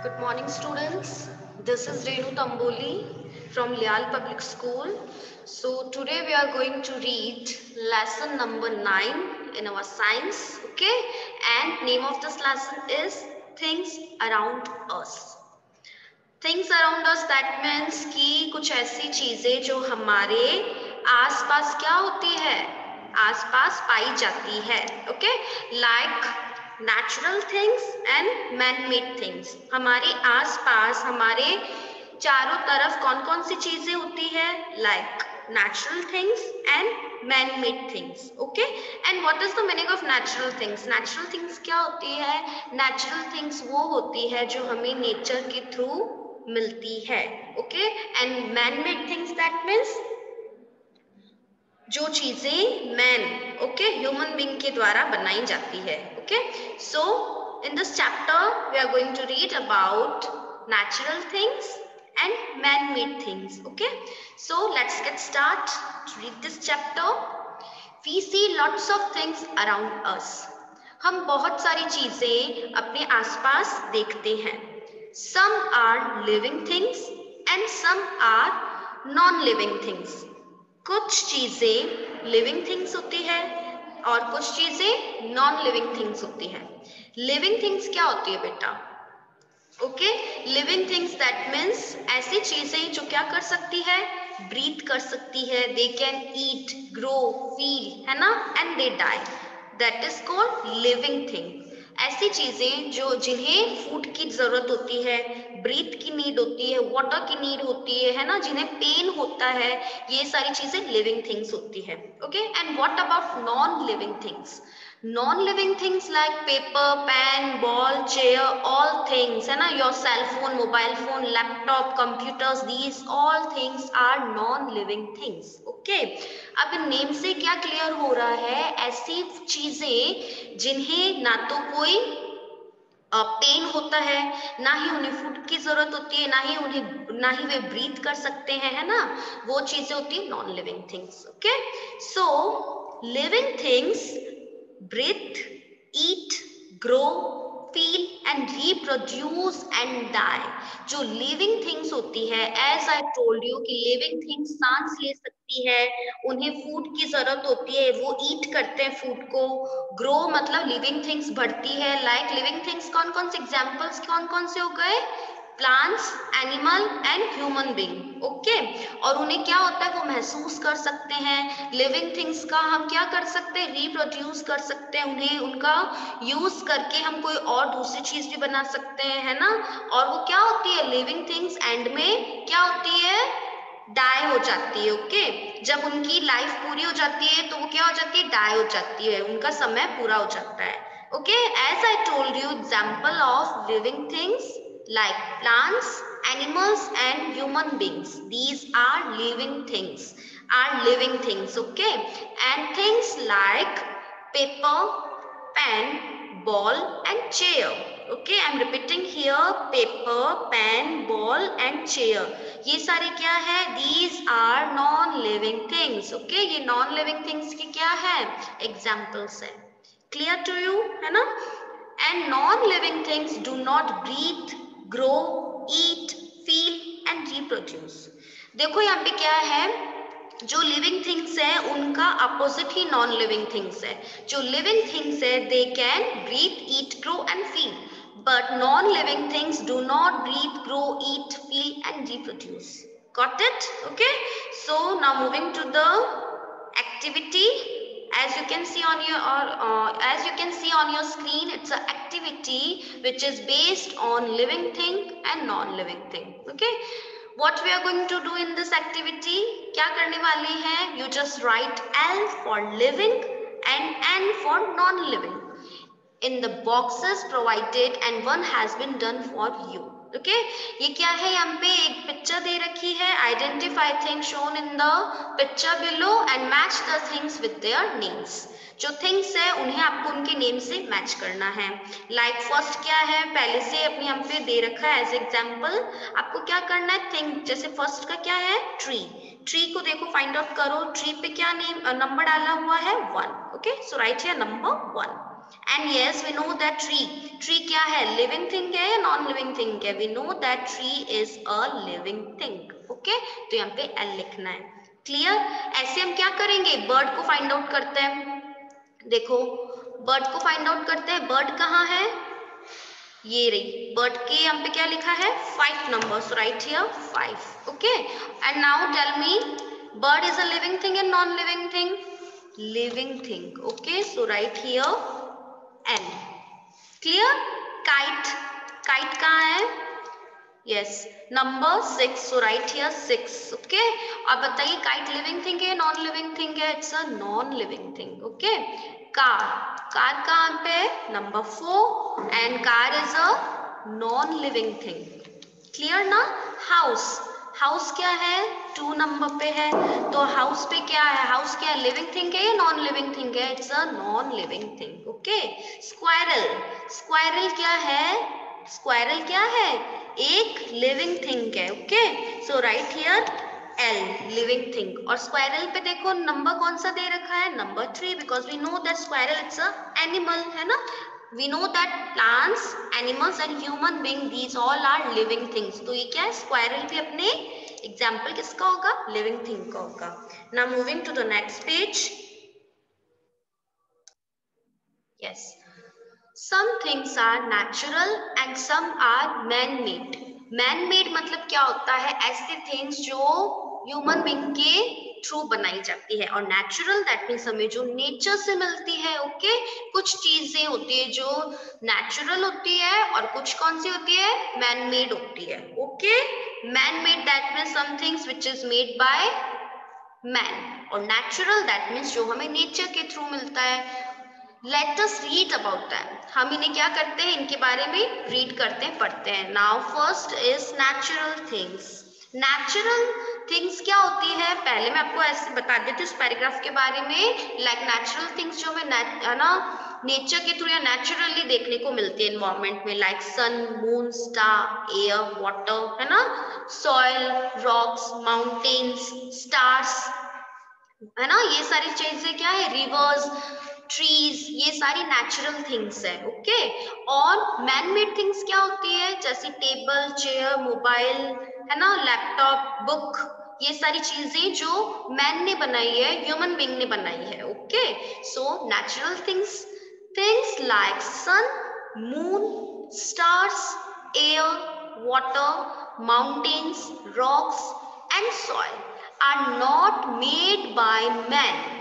Good morning, students. This is Renu Tamboli from Lial Public School. So today we are going to read lesson number nine in our science. Okay, and name of this lesson is things around us. Things around us that means कि कुछ ऐसी चीज़ें जो हमारे आसपास क्या होती है आसपास पाई जाती है okay like natural things and man made things हमारे आसपास, हमारे चारों तरफ़ कौन कौन सी चीज़ें होती है? Like natural things and man made things okay and what is the meaning of natural things natural things क्या होती है? नेचुरल थिंग्स वो होती है जो हमें नेचर के थ्रू मिलती है okay and man made things that means जो चीज़ें मैन ओके ह्यूमन बींग के द्वारा बनाई जाती है okay so in this chapter we are going to read about natural things and man made things okay so let's get start to read this chapter we see lots of things around us हम बहुत सारी चीज़ें अपने आसपास देखते हैं। Some are living things and some are non living things कुछ चीज़ें लिविंग थिंग्स होती है और कुछ चीज़ें नॉन लिविंग थिंग्स होती है। लिविंग थिंग्स क्या होती है बेटा? Okay living things that means ऐसी चीज़ें जो क्या कर सकती है? ब्रीथ कर सकती है। They can eat grow feel है ना? And they die that is called living thing ऐसी चीज़ें जो जिन्हें फ़ूड की ज़रूरत होती है ब्रीथ की नीड होती है वाटर की नीड होती है है ना? जिन्हें पेन होता है, ये सारी चीज़ें लिविंग थिंग्स होती है okay and what about non living things like paper pen ball chair all things है ना? Your cell phone mobile phone laptop computers these all things are non living things okay अब name से क्या clear हो रहा है? ऐसी चीज़ें जिन्हें ना तो कोई पेन होता है, ना ही उन्हें फ़ूड की ज़रूरत होती है, ना ही उन्हें, ना ही वे ब्रीथ कर सकते हैं, है ना? वो चीज़ें होती है non living things okay so living things breathe, eat, grow, feel and reproduce and die. जो living things होती है as I told you कि living things सांस ले सकती है उन्हें फ़ूड की ज़रूरत होती है वो ईट करते हैं फ़ूड को। ग्रो मतलब लिविंग थिंग्स बढ़ती है। लाइक लिविंग थिंग्स कौन कौन से एग्जाम्पल्स कौन कौन से हो गए? Plants animal and human being okay और उन्हें क्या होता है? वो महसूस कर सकते हैं। लिविंग थिंग्स का हम क्या कर सकते हैं? रिप्रोड्यूस कर सकते हैं उन्हें। उनका यूज़ करके हम कोई और दूसरी चीज़ भी बना सकते हैं, है ना? और वो क्या होती है? लिविंग थिंग्स एंड में क्या होती है? डाई हो जाती है ओके? जब उनकी लाइफ पूरी हो जाती है तो वो क्या हो जाती है? डाई हो जाती है। उनका समय पूरा हो जाता है okay as I told you example of living things like plants, animals and human beings. These are living things, are living things, okay? And things like paper, pen, ball and chair. Okay, I'm repeating here paper, pen, ball and chair. ये सारे क्या है? These are non-living things. Okay, ये non-living things की क्या है? Examples है. Clear to you? है ना? And non-living things do not breathe, grow eat feel and reproduce देखो यहाँ पे क्या है? जो लिविंग थिंग्स है, उनका अपोजिट ही नॉन लिविंग थिंग्स है। जो लिविंग थिंग्स है they can breathe eat grow and feel but non living things do not breathe grow eat feel and reproduce got it okay so now moving to the activity as you can see on your or uh, as you can see on your screen it's an activity which is based on living thing and non-living thing okay? What we are going to do in this activity? Kya karne wale hain you just write l for living and n for non-living. In the boxes provided and one has been done for you okay? ये क्या है? यहाँ पे एक picture दे रखी है. Identify thing shown in the picture below and match the things with their names जो थिंग्स है, उन्हें आपको उनके नेम से मैच करना है. लाइक like फ़र्स्ट क्या है? पहले से अपने यहाँ पे दे रखा है एज एग्ज़ाम्पल आपको क्या करना है? थिंग जैसे फ़र्स्ट का क्या है? ट्री ट्री को देखो फाइंड आउट करो. ट्री पे क्या नेम नंबर डाला हुआ है? वन ओके सो राइट है number one and yes we know that tree tree क्या है? लिविंग थिंग है या नॉन लिविंग थिंग है? We know that tree is a living thing okay तो यहाँ पे एल लिखना है. क्लियर ऐसे हम क्या करेंगे? बर्ड को फाइंड आउट करते हैं. देखो बर्ड को फाइंड आउट करते हैं. बर्ड कहाँ है? ये रही. बर्ड के यहाँ पे क्या लिखा है? Five number right here five okay and now tell me bird is a living thing and non living thing living thing okay so right here an clear kite kite कहाँ है? Yes number six so right here six okay अब बताइए kite living thing है non living thing है? It's a non living thing okay car car कहाँ पे number four and car is a non living thing clear ना? House house क्या है? To number पे है तो हाउस पे क्या है? हाउस क्या है? लिविंग थिंग है या नॉन लिविंग थिंग है? It's a non living thing okay squirrel squirrel क्या है? स्क्वायरल क्या है? एक लिविंग थिंग है okay so right here L living thing और स्क्वायरल पे देखो नंबर कौन सा दे रखा है? Number three because we know that squirrel it's a animal है ना? We know that plants, animals and human being, these all are living things. तो ये क्या है? स्क्वायरल भी अपने एग्ज़ाम्पल किसका होगा? लिविंग थिंग का होगा. ना moving to the next page yes. Some things are natural and some are man made man made मतलब क्या होता है? ऐसे things जो ह्यूमन बींग के थ्रू बनाई जाती है. और नेचुरल दैट मीन्स हमें जो नेचर से मिलती है ओके okay? कुछ चीज़ें होती है जो नेचुरल होती है और कुछ कौन सी होती है? मैन मेड होती है okay man made that means somethings which is made by man और नेचुरल दैट मीन्स जो हमें नेचर के थ्रू मिलता है। Let us read about that हम इन्हें क्या करते हैं? इनके बारे में रीड करते हैं, पढ़ते हैं। Now first is natural things natural things क्या होती है? पहले मैं आपको ऐसे बता देती हूँ उस पैराग्राफ के बारे में। लाइक नेचुरल थिंग्स जो हमें ना नेचर के थ्रू या नेचुरली देखने को मिलती है इन्वायरमेंट में like sun moon star air water है ना? सॉइल रॉक्स माउंटेन्स स्टार्स है ना? ये सारी चीज़ें क्या है? रिवर्स ट्रीज ये सारी नेचुरल थिंग्स है ओके okay? और मैन मेड थिंग्स क्या होती है? जैसे टेबल चेयर मोबाइल है ना? लैपटॉप बुक ये सारी चीज़ें जो मैन ने बनाई है ह्यूमन बींग ने बनाई है okay so natural things things like sun moon stars air water mountains rocks and soil are not made by man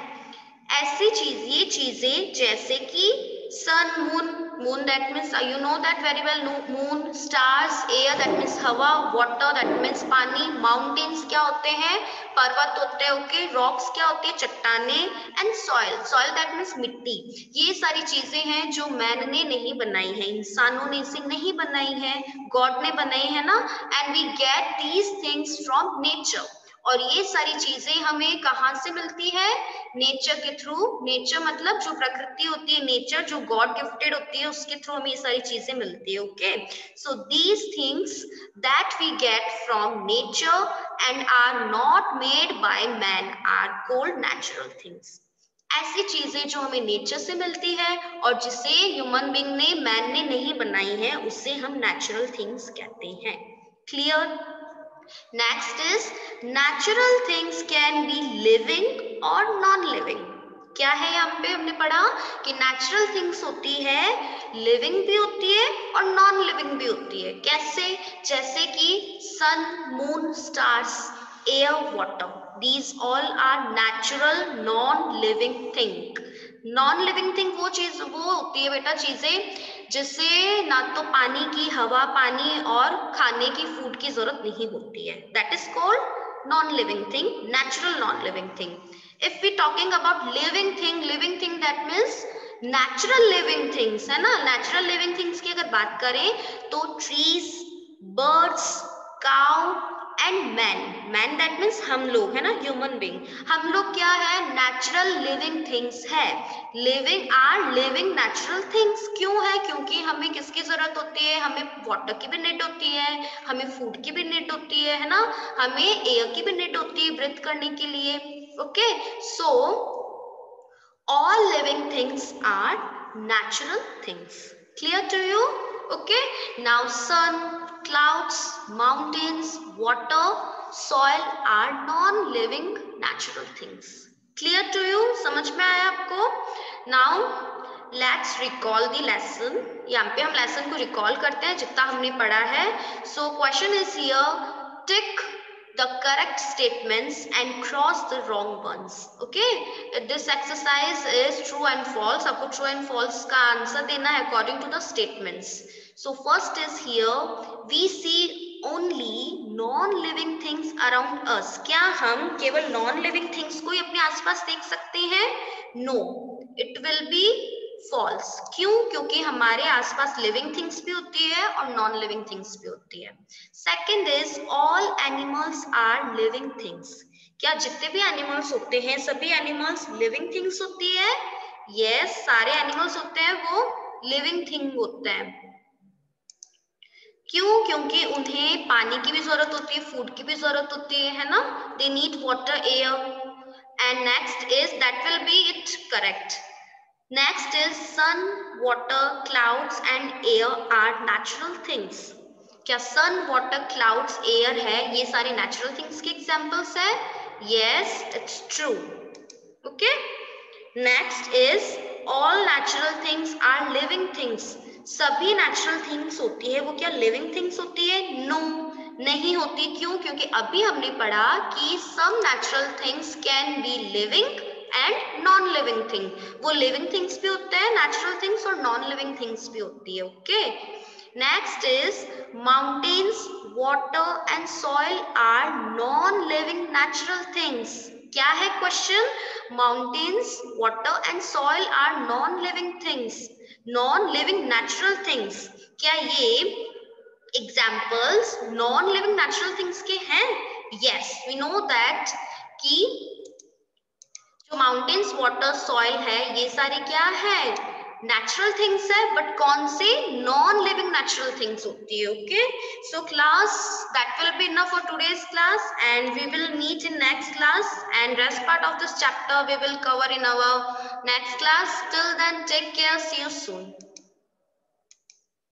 ऐसी चीज़, ये चीज़ें जैसे कि sun moon moon that means uh, you know that very well moon stars air that means हवा water that means पानी mountains क्या होते हैं पर्वत होते हैं ओके okay? rocks क्या होते हैं चट्टाने and soil soil that means मिट्टी ये सारी चीज़ें हैं जो मैन ने नहीं बनाई है इंसानों ने इसे नहीं बनाई है गॉड ने बनाई है ना and we get these things from nature और ये सारी चीज़ें हमें कहाँ से मिलती है? नेचर के थ्रू नेचर मतलब जो प्रकृति होती है नेचर जो गॉड गिफ्टेड होती है, उसके थ्रू हमें ये सारी चीज़ें मिलती है okay so these things that we get from nature and are not made by man are called natural things ऐसी चीज़ें जो हमें नेचर से मिलती है और जिसे ह्यूमन बींग ने मैन ने नहीं बनाई है, उसे हम नेचुरल थिंग्स कहते हैं। Clear Next is, natural things can be living or non-living. क्या है यहाँ पे? हमने पढ़ा कि नेचुरल थिंग्स होती है लिविंग भी होती है और नॉन लिविंग भी होती है। कैसे? जैसे कि sun moon stars air water these all are natural non living thing non living thing वो चीज़, वो होती है बेटा चीज़ें, जिससे ना तो पानी की हवा, पानी और खाने की फ़ूड की ज़रूरत नहीं होती है। That is called non living thing natural non living thing if we talking about living thing living thing that means natural living things है ना? नेचुरल लिविंग थिंग्स की अगर बात करें तो trees birds cow and man man that means हम लोग है ना ह्यूमन बींग हम लोग क्या है? नेचुरल लिविंग थिंग्स है. Living are living natural things क्यों है? क्योंकि हमें किसकी ज़रूरत होती है? हमें वाटर की भी नीड होती है. हमें फ़ूड की भी नीड होती है है ना? हमें एयर की भी नीड होती है ब्रिथ करने के लिए. Okay so all living things are natural things. Clear to you? Okay. Now sun, clouds, mountains, water, soil are non-living natural things. Clear to you? समझ में आया आपको? Now let's recall the lesson. यहाँ पे हम lesson को recall करते हैं जितना हमने पढ़ा है. So question is here. Tick the correct statements and cross the wrong ones. Okay, this exercise is true and false. आपको true and false का answer देना है according to the statements. So first is here we see only non-living things around us. क्या हम केवल non-living things को ही अपने आसपास देख सकते हैं? No, it will be false क्यों? क्योंकि हमारे आसपास लिविंग थिंग्स भी होती है और नॉन लिविंग थिंग्स भी होती है. Second is all animals are living things क्या जितने भी एनिमल्स होते हैं सभी एनिमल्स लिविंग थिंग्स होती है? Yes, सारे एनिमल्स होते हैं वो लिविंग थिंग होते हैं. क्यों? क्योंकि उन्हें पानी की भी ज़रूरत होती है फ़ूड की भी ज़रूरत होती है ना? They need water air and next is that will be it correct next is sun water clouds and air are natural things क्या सन वॉटर क्लाउड्स एयर है? ये सारे नेचुरल थिंग्स के एग्जाम्पल्स है? Yes it's true okay next is all natural things are living things सभी natural things होती है वो क्या लिविंग थिंग्स होती है? नो No, नहीं होती। क्यों? क्योंकि अभी हमने पढ़ा कि some natural things can be living and non living thing वो लिविंग थिंग्स भी होते हैं नेचुरल थिंग्स और नॉन लिविंग थिंग्स भी होती है okay next is mountains water and soil are non living natural things क्या है question mountains water and soil are non living things non living natural things क्या ये examples non living natural things के हैं? Yes we know that कि जो mountains water soil है, ये सारे क्या है? नेचुरल थिंग्स है बट कौन से? नॉन लिविंग नेचुरल थिंग्स होती है okay so class that will be enough for today's class and we will meet in next class and rest part of this chapter we will cover in our next class till then take care see you soon